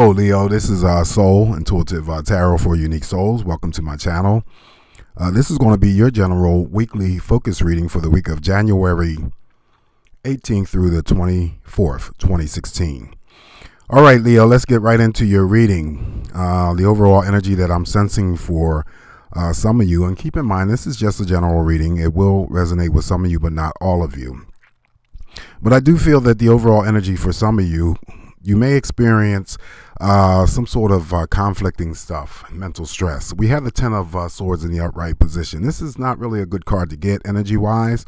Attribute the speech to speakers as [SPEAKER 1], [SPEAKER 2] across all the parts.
[SPEAKER 1] Hello, Leo. This is uh, Soul Intuitive uh, Tarot for Unique Souls. Welcome to my channel. Uh, this is going to be your general weekly focus reading for the week of January 18th through the 24th, 2016. All right, Leo, let's get right into your reading. Uh, the overall energy that I'm sensing for uh, some of you, and keep in mind, this is just a general reading. It will resonate with some of you, but not all of you. But I do feel that the overall energy for some of you you may experience uh, some sort of uh, conflicting stuff, mental stress. We have the Ten of uh, Swords in the upright position. This is not really a good card to get energy wise.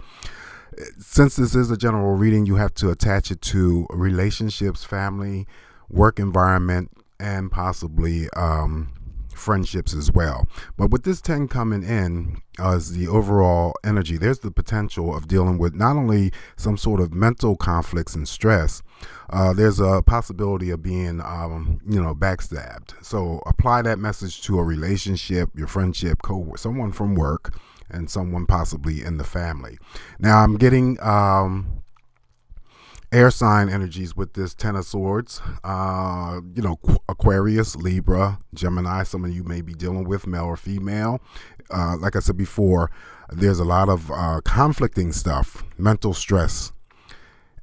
[SPEAKER 1] Since this is a general reading, you have to attach it to relationships, family, work environment, and possibly um, friendships as well. But with this 10 coming in as the overall energy, there's the potential of dealing with not only some sort of mental conflicts and stress, uh, there's a possibility of being, um, you know, backstabbed. So apply that message to a relationship, your friendship, co someone from work, and someone possibly in the family. Now I'm getting um, air sign energies with this Ten of Swords. Uh, you know, Aquarius, Libra, Gemini. Some of you may be dealing with male or female. Uh, like I said before, there's a lot of uh, conflicting stuff, mental stress,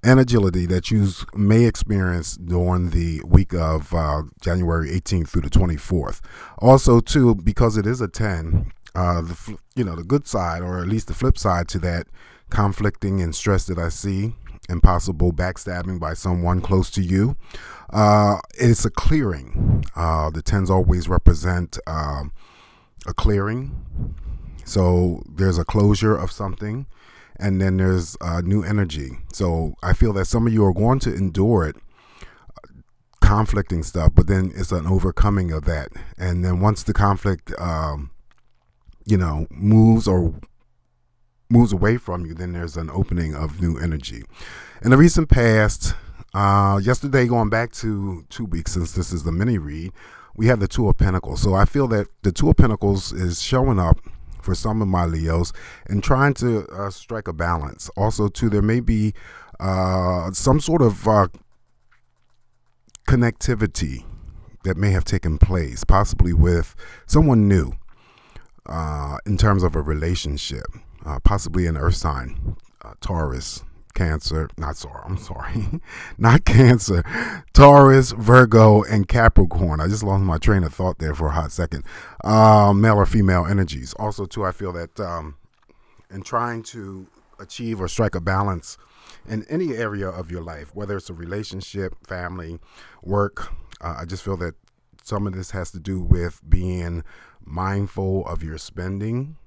[SPEAKER 1] and agility that you may experience during the week of uh, January 18th through the 24th. Also, too, because it is a 10, uh, the you know the good side, or at least the flip side to that conflicting and stress that I see impossible backstabbing by someone close to you. Uh, it's a clearing. Uh, the tens always represent uh, a clearing. So there's a closure of something, and then there's new energy. So I feel that some of you are going to endure it, conflicting stuff, but then it's an overcoming of that. And then once the conflict, um, you know, moves or moves away from you, then there's an opening of new energy. In the recent past, uh, yesterday going back to two weeks since this is the mini read, we had the Two of Pentacles. So I feel that the Two of Pentacles is showing up for some of my Leos and trying to uh, strike a balance. Also, too, there may be uh, some sort of uh, connectivity that may have taken place, possibly with someone new uh, in terms of a relationship uh, possibly an earth sign, uh, Taurus, Cancer, not sorry, I'm sorry, not Cancer, Taurus, Virgo, and Capricorn. I just lost my train of thought there for a hot second. Uh, male or female energies. Also, too, I feel that um, in trying to achieve or strike a balance in any area of your life, whether it's a relationship, family, work, uh, I just feel that some of this has to do with being mindful of your spending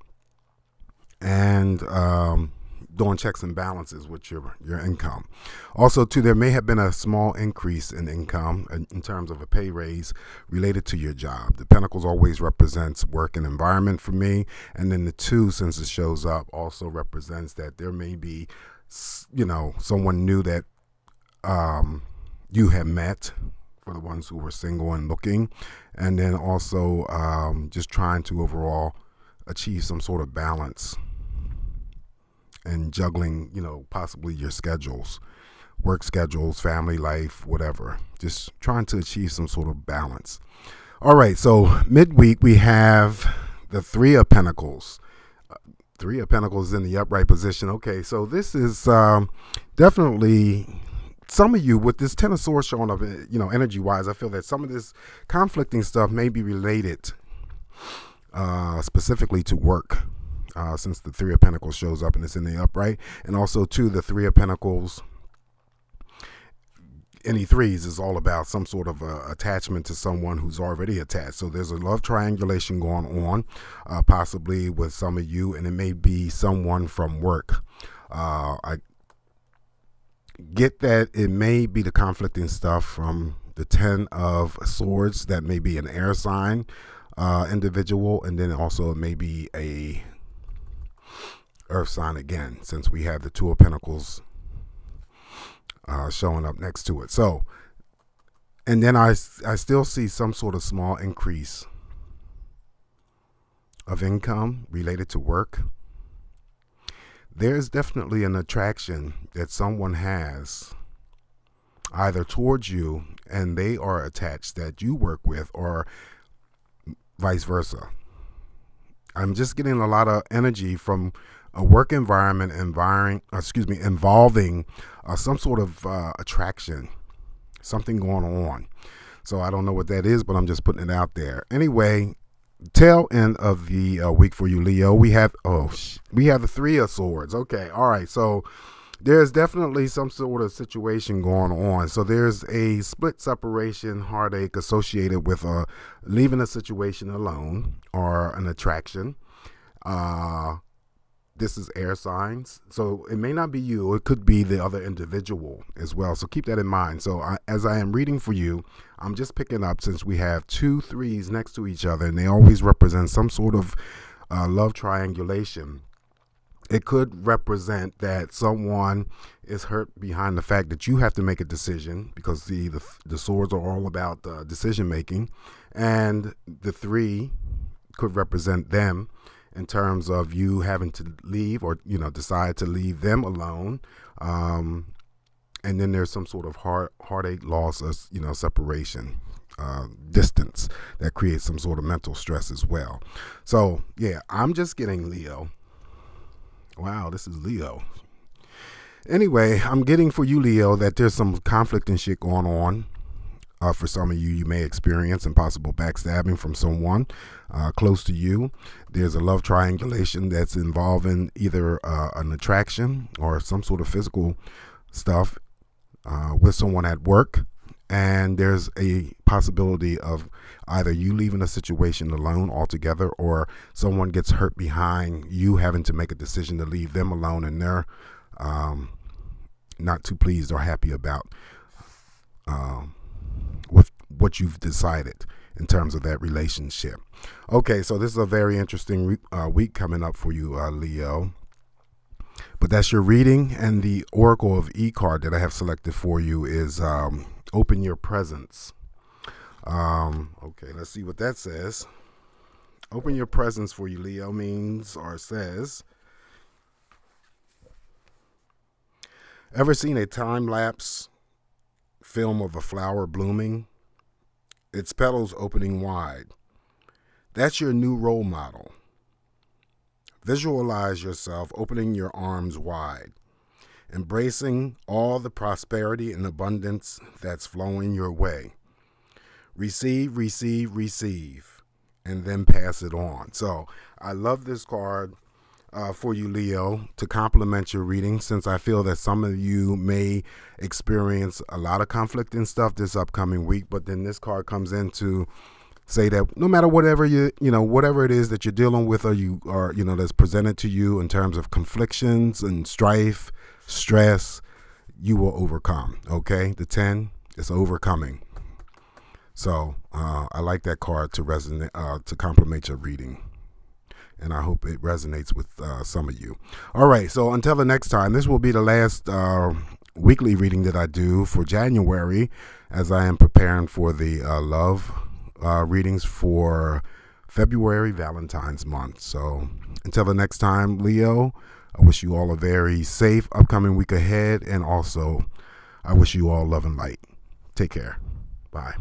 [SPEAKER 1] and um, doing checks and balances with your your income. Also, too, there may have been a small increase in income in, in, terms of a pay raise related to your job. The Pentacles always represents work and environment for me, and then the two, since it shows up, also represents that there may be, you know, someone new that um, you have met. For the ones who were single and looking, and then also um, just trying to overall achieve some sort of balance and juggling, you know, possibly your schedules, work schedules, family life, whatever. Just trying to achieve some sort of balance. All right, so midweek we have the Three of Pentacles. Uh, three of Pentacles in the upright position. Okay, so this is um, definitely some of you with this Ten of Swords showing up, eh, you know, energy wise. I feel that some of this conflicting stuff may be related uh, specifically to work uh, since the Three of Pentacles shows up and it's in the upright. And also, too, the Three of Pentacles, any threes is all about some sort of uh, attachment to someone who's already attached. So there's a love triangulation going on, uh, possibly with some of you, and it may be someone from work. Uh, I get that it may be the conflicting stuff from the Ten of Swords, that may be an air sign uh, individual, and then also it may be a earth sign again since we have the two of pentacles uh, showing up next to it so and then I, I still see some sort of small increase of income related to work there's definitely an attraction that someone has either towards you and they are attached that you work with, or vice versa. I'm just getting a lot of energy from a work environment environment, excuse me, involving uh, some sort of uh, attraction, something going on. So I don't know what that is, but I'm just putting it out there. Anyway, tail end of the uh, week for you, Leo. We have oh, we have the three of swords. Okay, all right. So there's definitely some sort of situation going on. So there's a split separation heartache associated with uh, leaving a situation alone or an attraction. Uh, this is air signs. So it may not be you, it could be the other individual as well. So keep that in mind. So I, as I am reading for you, I'm just picking up since we have two threes next to each other and they always represent some sort of uh, love triangulation it could represent that someone is hurt behind the fact that you have to make a decision because the the, the swords are all about uh, decision making, and the three could represent them in terms of you having to leave or you know decide to leave them alone. Um, and then there's some sort of heart heartache, loss, or you know separation. Uh, distance that creates some sort of mental stress as well. So, yeah, I'm just getting Leo Wow, this is Leo. Anyway, I'm getting for you, Leo, that there's some conflict and shit going on. Uh, for some of you, you may experience impossible backstabbing from someone uh, close to you. There's a love triangulation that's involving either uh, an attraction or some sort of physical stuff uh, with someone at work and there's a possibility of either you leaving a situation alone altogether or someone gets hurt behind you having to make a decision to leave them alone and they're um, not too pleased or happy about um, what you've decided in terms of that relationship. Okay, so this is a very interesting uh, week coming up for you, uh, Leo. But that's your reading, and the Oracle of E card that I have selected for you is um, Open Your Presence. Um, okay, let's see what that says. Open your presence for you, Leo, means or says. Ever seen a time lapse film of a flower blooming? Its petals opening wide. That's your new role model. Visualize yourself opening your arms wide embracing all the prosperity and abundance that's flowing your way. Receive, receive, receive, and then pass it on. So I love this card uh, for you, Leo, to complement your reading, since I feel that some of you may experience a lot of conflict and stuff this upcoming week. But then this card comes in to say that no matter whatever you you know whatever it is that you're dealing with or you are you know that's presented to you in terms of conflictions and strife stress, you will overcome. Okay, the 10 is overcoming. So uh, I like that card to resonate uh, to complement your reading, and I hope it resonates with uh, some of you. All right, so until the next time, this will be the last uh, weekly reading that I do for January, as I am preparing for the uh, love uh, readings for February Valentine's month. So until the next time, Leo. I wish you all a very safe upcoming week ahead. And also, I wish you all love and light. Take care. Bye.